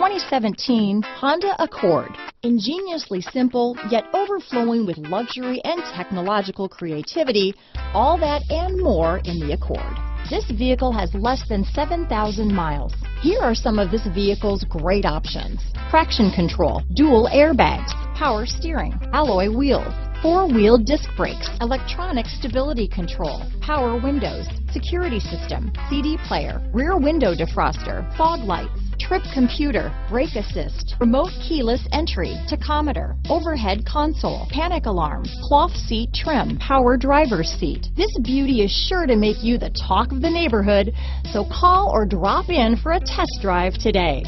2017 Honda Accord. Ingeniously simple, yet overflowing with luxury and technological creativity, all that and more in the Accord. This vehicle has less than 7,000 miles. Here are some of this vehicle's great options. Traction control, dual airbags, power steering, alloy wheels, four-wheel disc brakes, electronic stability control, power windows, security system, CD player, rear window defroster, fog lights, trip computer, brake assist, remote keyless entry, tachometer, overhead console, panic alarm, cloth seat trim, power driver's seat. This beauty is sure to make you the talk of the neighborhood, so call or drop in for a test drive today.